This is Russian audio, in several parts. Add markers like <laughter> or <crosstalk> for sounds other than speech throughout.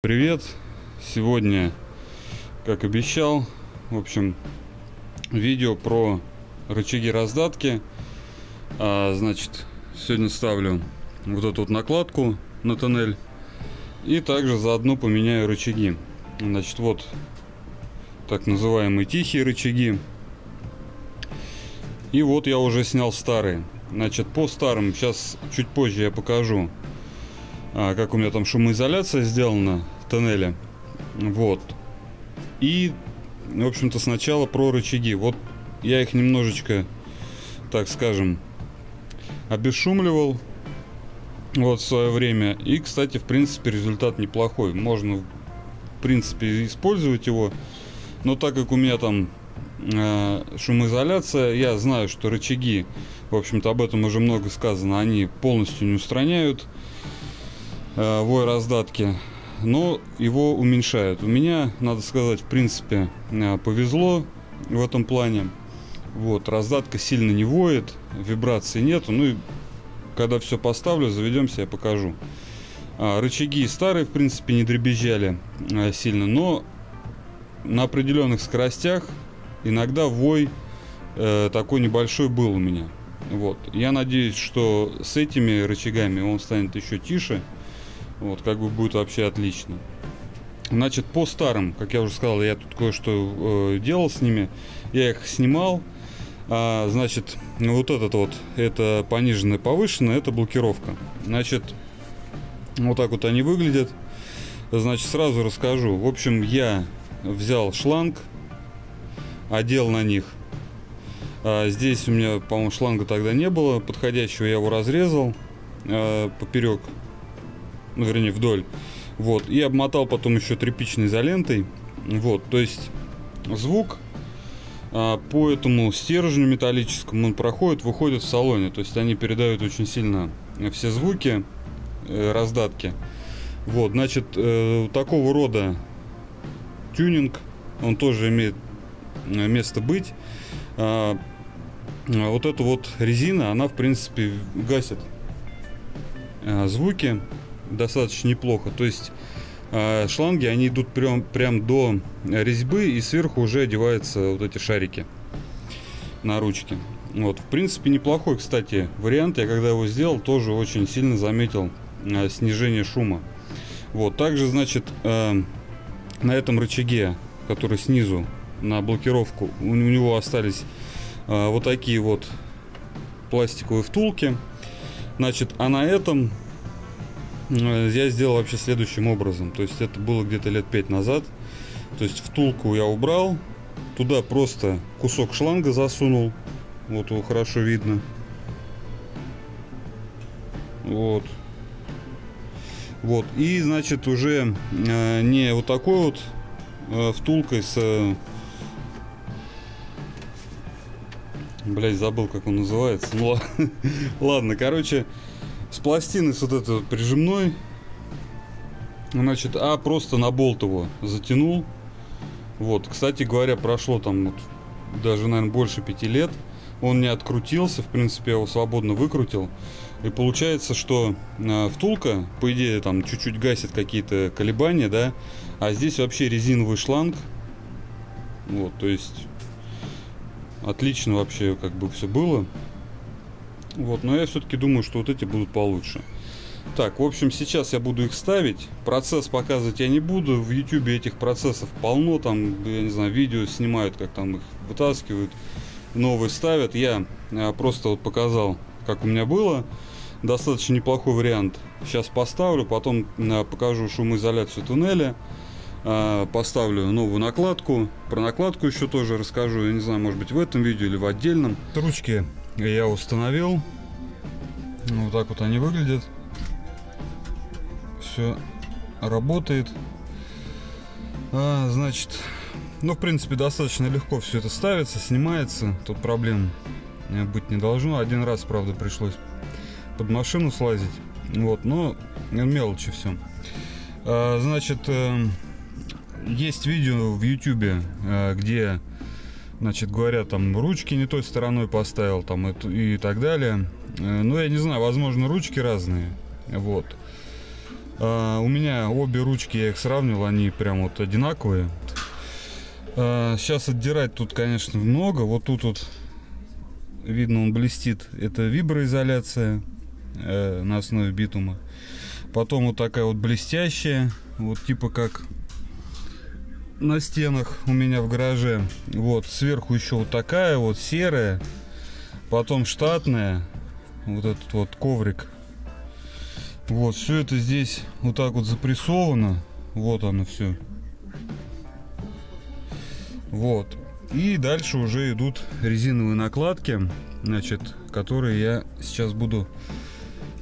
Привет! Сегодня, как обещал, в общем, видео про рычаги раздатки. А, значит, сегодня ставлю вот эту вот накладку на тоннель и также заодно поменяю рычаги. Значит, вот так называемые тихие рычаги. И вот я уже снял старые. Значит, по старым, сейчас чуть позже я покажу, а, как у меня там шумоизоляция сделана в тоннеле. Вот. И, в общем-то, сначала про рычаги. Вот я их немножечко, так скажем, обесшумливал вот в свое время. И, кстати, в принципе, результат неплохой. Можно, в принципе, использовать его. Но так как у меня там э, шумоизоляция, я знаю, что рычаги, в общем-то, об этом уже много сказано, они полностью не устраняют э, вой раздатки, но его уменьшают. У меня, надо сказать, в принципе, э, повезло в этом плане. Вот, раздатка сильно не воет, вибрации нету. Ну и когда все поставлю, заведемся, я покажу. А, рычаги старые, в принципе, не дребезжали а, сильно, но на определенных скоростях иногда вой э, такой небольшой был у меня. Вот. Я надеюсь, что с этими рычагами он станет еще тише. Вот, как бы будет вообще отлично. Значит, по старым, как я уже сказал, я тут кое-что э, делал с ними. Я их снимал. А, значит, вот этот вот, это пониженное, повышенное, это блокировка. Значит, вот так вот они выглядят. Значит, сразу расскажу. В общем, я взял шланг, одел на них. А, здесь у меня, по-моему, шланга тогда не было подходящего. Я его разрезал а, поперек ну, вернее, вдоль. Вот, и обмотал потом еще тряпичной изолентой. Вот, то есть звук а, по этому стержню металлическому он проходит, выходит в салоне. То есть они передают очень сильно все звуки, э, раздатки. Вот, значит, э, такого рода тюнинг, он тоже имеет э, место быть. А, вот эта вот резина, она в принципе гасит а, звуки достаточно неплохо. То есть э, шланги, они идут прям, прям до резьбы и сверху уже одеваются вот эти шарики на ручке. Вот, в принципе, неплохой, кстати, вариант. Я когда его сделал, тоже очень сильно заметил э, снижение шума. Вот, также, значит, э, на этом рычаге, который снизу на блокировку, у, у него остались э, вот такие вот пластиковые втулки. Значит, а на этом я сделал вообще следующим образом. То есть это было где-то лет 5 назад. То есть втулку я убрал. Туда просто кусок шланга засунул. Вот его хорошо видно. Вот. Вот. И, значит, уже э, не вот такой вот э, втулкой с... Э, Блять, забыл, как он называется. Ну <laughs> ладно, короче, с пластины с вот этой вот прижимной. Значит, а просто на болт его затянул. Вот, кстати говоря, прошло там вот даже, наверное, больше пяти лет. Он не открутился, в принципе, я его свободно выкрутил. И получается, что э, втулка, по идее, там чуть-чуть гасит какие-то колебания, да, а здесь вообще резиновый шланг. Вот, то есть отлично вообще как бы все было. Вот, но я все-таки думаю, что вот эти будут получше. Так, в общем, сейчас я буду их ставить. Процесс показывать я не буду. В YouTube этих процессов полно. Там, я не знаю, видео снимают, как там их вытаскивают, новые ставят. Я, я просто вот показал, как у меня было. Достаточно неплохой вариант. Сейчас поставлю, потом а, покажу шумоизоляцию туннеля. А, поставлю новую накладку. Про накладку еще тоже расскажу. Я не знаю, может быть в этом видео или в отдельном. Ручки я установил. Ну, вот так вот они выглядят. Все работает. А, значит, ну, в принципе, достаточно легко все это ставится, снимается. Тут проблем быть не должно. Один раз, правда, пришлось под машину слазить. Вот, но мелочи все. А, значит, э, есть видео в YouTube, э, где значит, говорят, там, ручки не той стороной поставил, там, и, и так далее. Э, ну, я не знаю, возможно, ручки разные, вот. А, у меня обе ручки, я их сравнил, они прям вот одинаковые. А, сейчас отдирать тут, конечно, много. Вот тут вот видно, он блестит. Это виброизоляция э, на основе битума. Потом вот такая вот блестящая, вот типа как на стенах у меня в гараже. Вот сверху еще вот такая вот серая, потом штатная, вот этот вот коврик. Вот все это здесь вот так вот запрессовано. Вот оно все. Вот. И дальше уже идут резиновые накладки, значит, которые я сейчас буду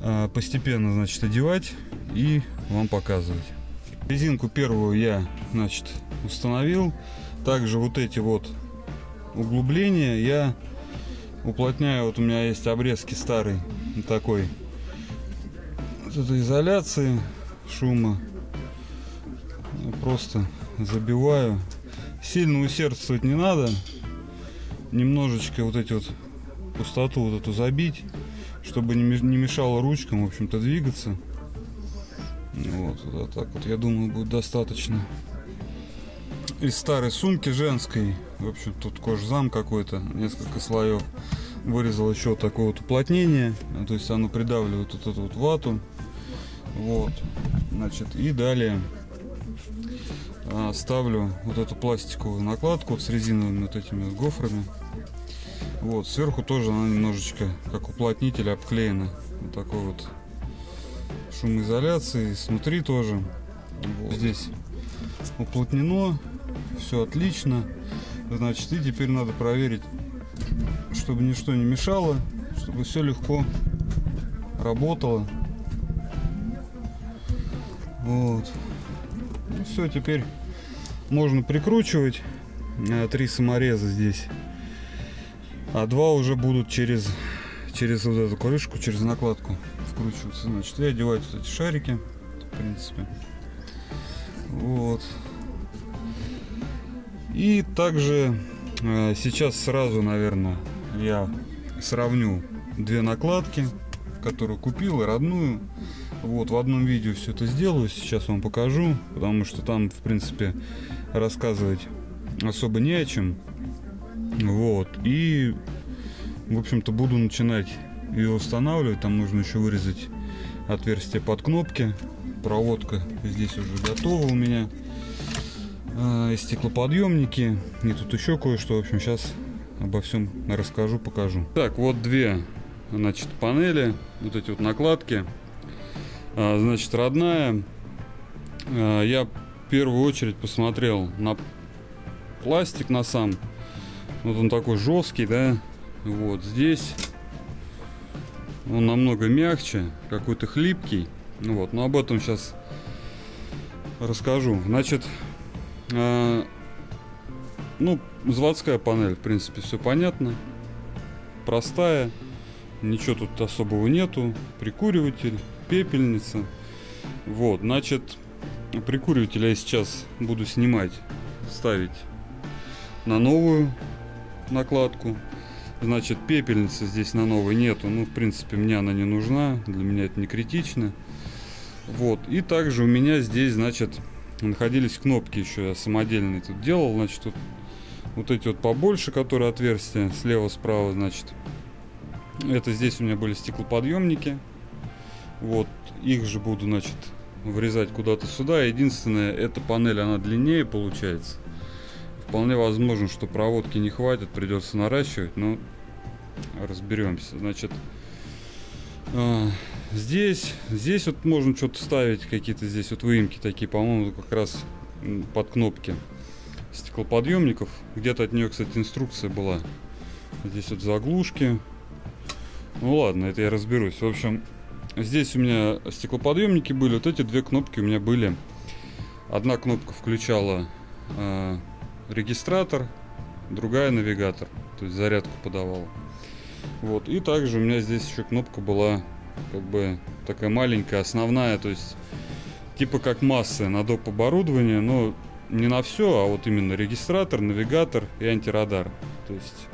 а, постепенно, значит, одевать и вам показывать. Резинку первую я, значит, установил. Также вот эти вот углубления я уплотняю. Вот у меня есть обрезки старый такой. Вот это изоляции шума. Просто забиваю Сильно усердствовать не надо. Немножечко вот эти вот пустоту вот эту забить, чтобы не мешало ручкам, в общем-то, двигаться. Вот, вот так вот, я думаю, будет достаточно. Из старой сумки женской, в общем, тут кожзам какой-то, несколько слоев. Вырезал еще такое вот уплотнение, то есть оно придавливает вот эту вот вату. Вот, значит, и далее а, ставлю вот эту пластиковую накладку вот с резиновыми вот этими вот гофрами. Вот, сверху тоже она немножечко как уплотнитель обклеена. Вот такой вот шумоизоляции. Снутри тоже. Вот. Здесь уплотнено. Все отлично. Значит, и теперь надо проверить, чтобы ничто не мешало, чтобы все легко работало. Вот. Ну все, теперь можно прикручивать. Три самореза здесь. А два уже будут через, через вот эту крышку, через накладку вкручиваться. Значит, я одеваю вот эти шарики, в принципе. Вот. И также э, сейчас сразу, наверное, я сравню две накладки, которую купил, родную. Вот, в одном видео все это сделаю, сейчас вам покажу, потому что там, в принципе, рассказывать особо не о чем. Вот, и, в общем-то, буду начинать ее устанавливать. Там нужно еще вырезать отверстие под кнопки. Проводка здесь уже готова у меня. А, стеклоподъемники. И тут еще кое-что. В общем, сейчас обо всем расскажу, покажу. Так, вот две, значит, панели. Вот эти вот накладки. А, значит, родная. А, я в первую очередь посмотрел на пластик на сам. Вот он такой жесткий, да. Вот здесь он намного мягче, какой-то хлипкий. Ну вот, но об этом сейчас расскажу. Значит, э, ну, заводская панель, в принципе, все понятно. Простая, ничего тут особого нету. Прикуриватель, пепельница. Вот, значит, прикуриватель я сейчас буду снимать, ставить на новую накладку. Значит, пепельницы здесь на новой нету. Ну, в принципе, мне она не нужна. Для меня это не критично. Вот. И также у меня здесь, значит, находились кнопки еще. Я самодельные тут делал. Значит, вот, вот эти вот побольше, которые отверстия. Слева-справа, значит. Это здесь у меня были стеклоподъемники. Вот, их же буду, значит, врезать куда-то сюда. Единственное, эта панель, она длиннее получается. Вполне возможно, что проводки не хватит, придется наращивать, но разберемся. Значит, э, здесь, здесь вот можно что-то ставить, какие-то здесь вот выемки такие, по-моему, как раз под кнопки стеклоподъемников. Где-то от нее, кстати, инструкция была. Здесь вот заглушки. Ну ладно, это я разберусь. В общем, Здесь у меня стеклоподъемники были. Вот эти две кнопки у меня были. Одна кнопка включала э, регистратор, другая навигатор. То есть зарядку подавала. Вот. И также у меня здесь еще кнопка была как бы такая маленькая, основная. То есть типа как масса на доп. оборудование, но не на все, а вот именно регистратор, навигатор и антирадар. То есть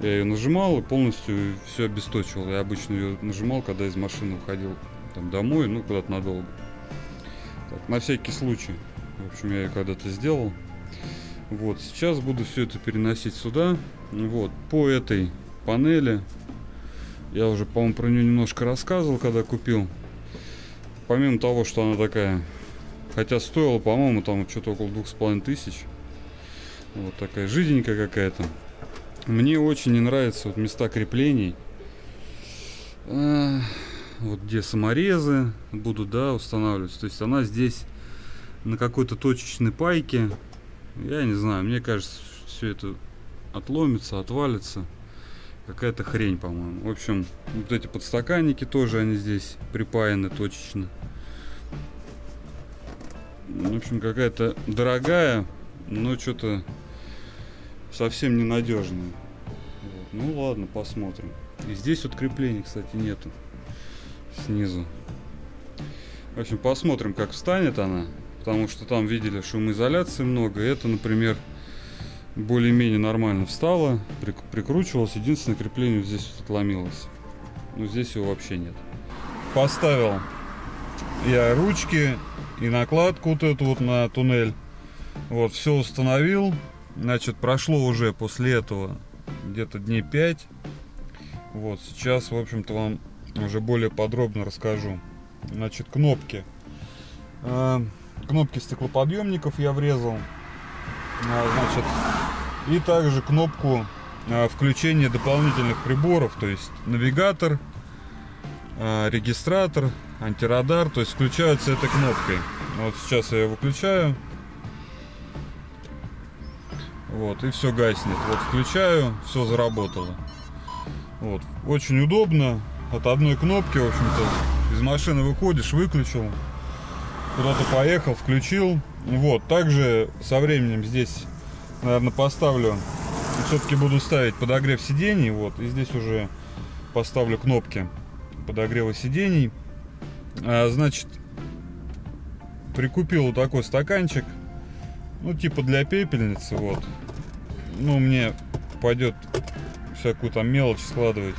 я ее нажимал и полностью все обесточивал. Я обычно ее нажимал, когда из машины уходил там, домой, ну, куда-то надолго. Так, на всякий случай. В общем, я ее когда-то сделал. Вот, сейчас буду все это переносить сюда. Вот, по этой панели. Я уже, по-моему, про нее немножко рассказывал, когда купил. Помимо того, что она такая... Хотя стоила, по-моему, там что-то около двух с половиной тысяч. Вот такая жиденькая какая-то. Мне очень не нравятся вот места креплений. А, вот где саморезы будут, да, устанавливаться. То есть она здесь на какой-то точечной пайке. Я не знаю, мне кажется, все это отломится, отвалится. Какая-то хрень, по-моему. В общем, вот эти подстаканники тоже, они здесь припаяны точечно. В общем, какая-то дорогая, но что-то совсем ненадежная. Вот. Ну ладно, посмотрим. И здесь вот креплений, кстати, нету. Снизу. В общем, посмотрим, как встанет она. Потому что там видели шумоизоляции много. Это, например, более-менее нормально встала, прикручивалась. Единственное крепление вот здесь вот отломилось. Но здесь его вообще нет. Поставил я ручки и накладку вот эту вот на туннель. Вот, все установил. Значит, прошло уже после этого где-то дней 5. Вот, сейчас, в общем-то, вам уже более подробно расскажу. Значит, кнопки. Э, кнопки стеклоподъемников я врезал. А, значит, и также кнопку а, включения дополнительных приборов, то есть навигатор, а, регистратор, антирадар, то есть включаются этой кнопкой. Вот сейчас я ее выключаю. Вот, и все гаснет. Вот включаю, все заработало. Вот, очень удобно. От одной кнопки, в общем-то, из машины выходишь, выключил, куда-то поехал, включил. Вот, также со временем здесь, наверное, поставлю, все-таки буду ставить подогрев сидений, вот, и здесь уже поставлю кнопки подогрева сидений. А, значит, прикупил вот такой стаканчик, ну, типа для пепельницы, вот. Ну, мне пойдет всякую там мелочь складывать,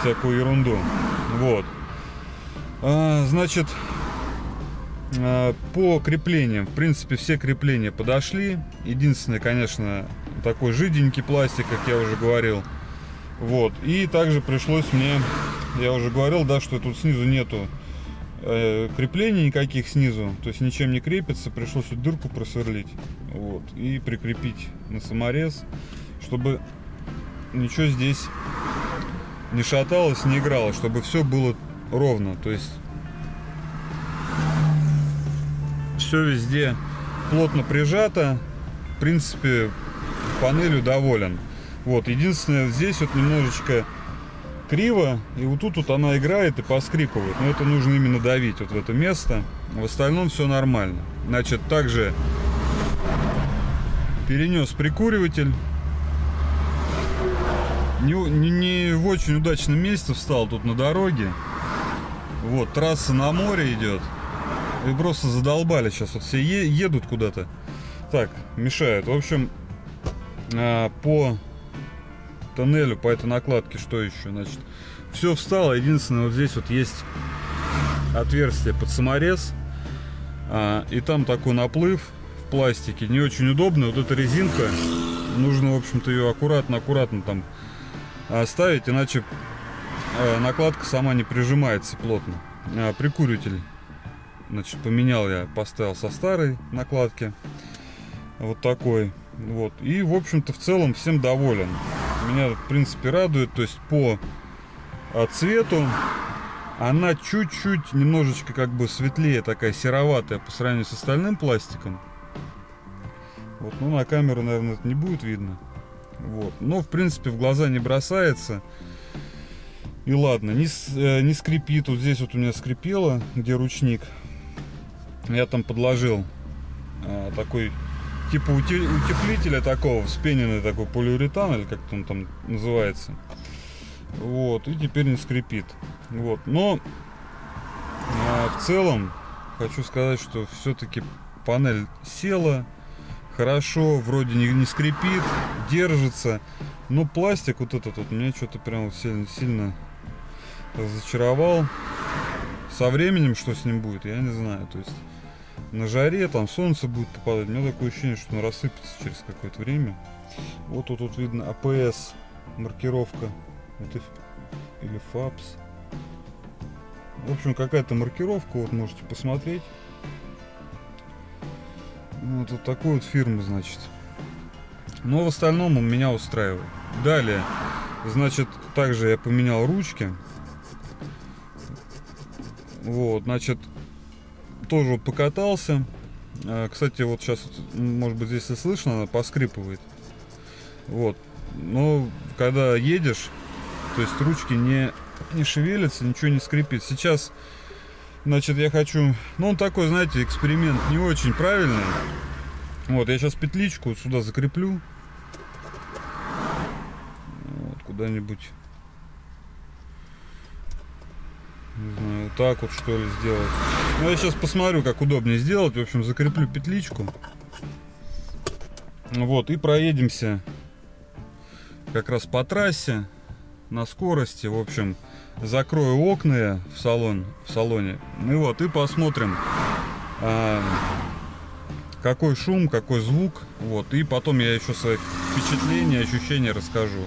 всякую ерунду. Вот. А, значит, по креплениям, в принципе, все крепления подошли. Единственное, конечно, такой жиденький пластик, как я уже говорил. Вот. И также пришлось мне, я уже говорил, да, что тут снизу нету э, креплений никаких снизу, то есть ничем не крепится, пришлось вот дырку просверлить, вот, и прикрепить на саморез, чтобы ничего здесь не шаталось, не играло, чтобы все было ровно, то есть все везде плотно прижато, в принципе, панелью доволен. Вот, единственное, здесь вот немножечко криво, и вот тут вот она играет и поскрипывает. Но это нужно именно давить вот в это место. В остальном все нормально. Значит, также перенес прикуриватель. Не, не, не в очень удачном месте встал тут на дороге. Вот, трасса на море идет. И просто задолбали сейчас. Вот все едут куда-то. Так, мешают. В общем, а, по тоннелю, по этой накладке, что еще? Значит, все встало. Единственное, вот здесь вот есть отверстие под саморез. А, и там такой наплыв в пластике. Не очень удобно. Вот эта резинка, нужно, в общем-то, ее аккуратно-аккуратно там оставить, иначе а, накладка сама не прижимается плотно. Прикуритель, значит, поменял я, поставил со старой накладки. Вот такой. Вот. И, в общем-то, в целом всем доволен меня в принципе радует. То есть по а, цвету она чуть-чуть немножечко как бы светлее, такая сероватая по сравнению с остальным пластиком. Вот, ну на камеру, наверное, это не будет видно. Вот. Но, в принципе, в глаза не бросается. И ладно, не, э, не скрипит. Вот здесь вот у меня скрипело, где ручник. Я там подложил а, такой типа утеплителя такого, вспененный такой полиуретан, или как он там называется. Вот, и теперь не скрипит. Вот, но а, в целом хочу сказать, что все-таки панель села хорошо, вроде не, не скрипит, держится. Но пластик вот этот вот меня что-то прям сильно, сильно разочаровал. Со временем, что с ним будет, я не знаю. То есть на жаре, там солнце будет попадать. У меня такое ощущение, что он рассыпется через какое-то время. Вот тут вот видно АПС, маркировка. Это или ФАПС. В общем, какая-то маркировка, вот можете посмотреть. Вот, вот такой вот фирмы, значит. Но в остальном он меня устраивает. Далее, значит, также я поменял ручки. Вот, значит, тоже вот покатался. А, кстати, вот сейчас, может быть, здесь и слышно, она поскрипывает. Вот. Но когда едешь, то есть ручки не, не шевелятся, ничего не скрипит. Сейчас, значит, я хочу... Ну, он такой, знаете, эксперимент не очень правильный. Вот, я сейчас петличку сюда закреплю. Вот, куда-нибудь Не знаю, так вот что ли сделать. Ну, я сейчас посмотрю, как удобнее сделать. В общем, закреплю петличку. Вот, и проедемся как раз по трассе на скорости. В общем, закрою окна в, салон, в салоне. И вот, и посмотрим, а, какой шум, какой звук. Вот, и потом я еще свои впечатления, ощущения расскажу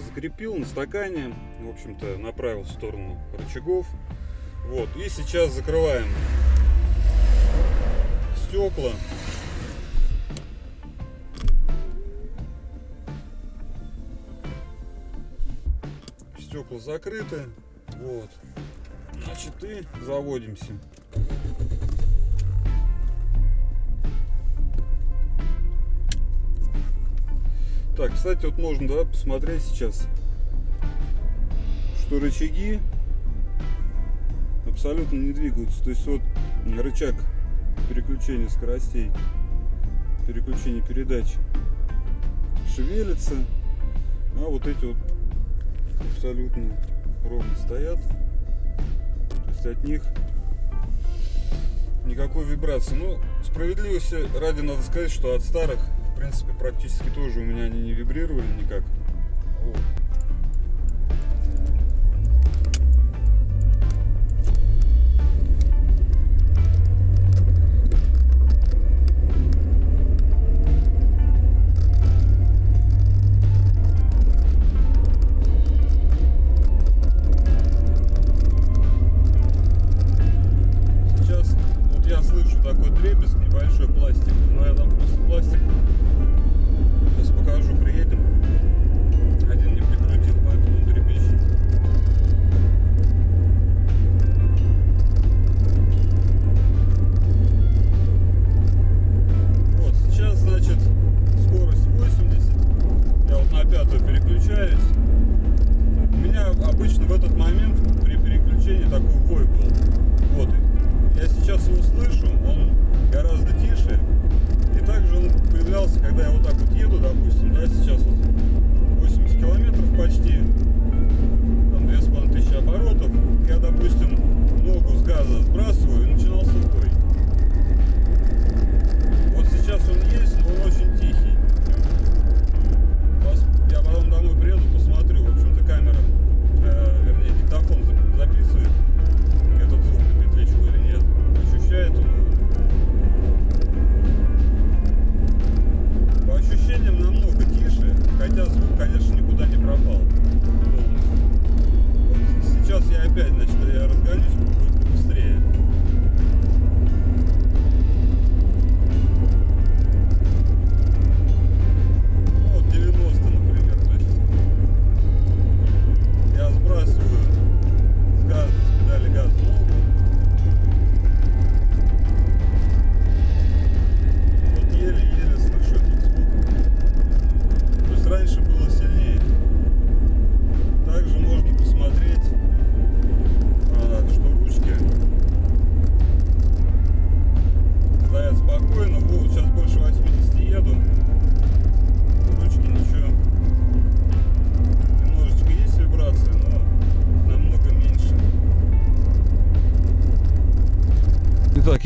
закрепил на стакане, в общем-то, направил в сторону рычагов. Вот, и сейчас закрываем стекла. Стекла закрыты. Вот. Значит, и заводимся. Так, кстати, вот можно да, посмотреть сейчас, что рычаги абсолютно не двигаются. То есть вот рычаг переключения скоростей, переключения передач шевелится, а вот эти вот абсолютно ровно стоят. То есть от них никакой вибрации. Ну, справедливости ради надо сказать, что от старых принципе, практически тоже у меня они не вибрировали никак.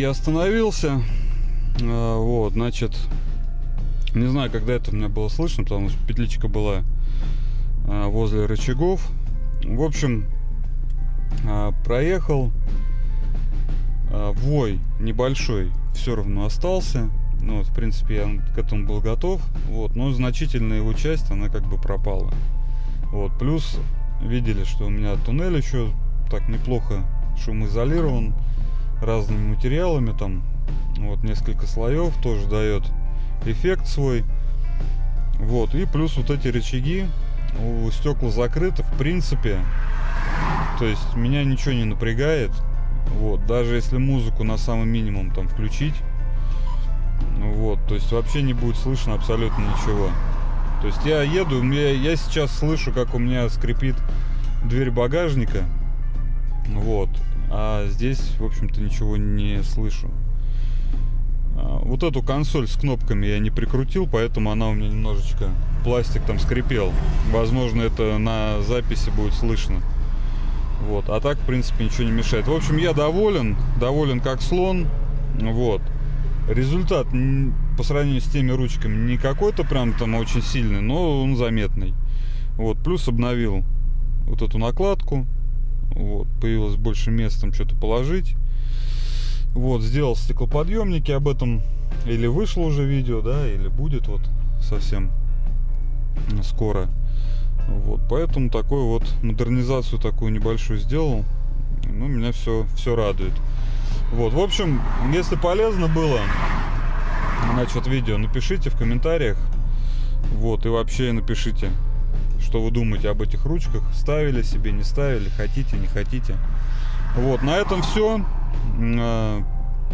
Я остановился. А, вот, значит, не знаю, когда это у меня было слышно, потому что петличка была а, возле рычагов. В общем, а, проехал вой небольшой все равно остался. Ну, вот, в принципе, я к этому был готов. Вот, но значительная его часть, она как бы пропала. Вот, плюс видели, что у меня туннель еще так неплохо шумоизолирован разными материалами, там. Вот несколько слоев тоже дает эффект свой. Вот, и плюс вот эти рычаги, у стекла закрыты, в принципе, то есть меня ничего не напрягает, вот, даже если музыку на самый минимум там включить, вот, то есть вообще не будет слышно абсолютно ничего. То есть я еду, я, я сейчас слышу, как у меня скрипит дверь багажника, вот, а здесь, в общем-то, ничего не слышу. А, вот эту консоль с кнопками я не прикрутил, поэтому она у меня немножечко пластик там скрипел. Возможно, это на записи будет слышно. Вот. А так, в принципе, ничего не мешает. В общем, я доволен. Доволен как слон. Вот. Результат по сравнению с теми ручками не какой-то прям там очень сильный, но он заметный. Вот. Плюс обновил вот эту накладку. Вот. Появилось больше места там что-то положить. Вот, сделал стеклоподъемники об этом. Или вышло уже видео, да, или будет вот совсем скоро. Вот, поэтому такую вот модернизацию такую небольшую сделал. Ну, меня все, все радует. Вот, в общем, если полезно было, значит, видео, напишите в комментариях. Вот, и вообще напишите, что вы думаете об этих ручках. Ставили себе, не ставили, хотите, не хотите. Вот, на этом все. Э,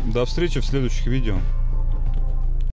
до встречи в следующих видео.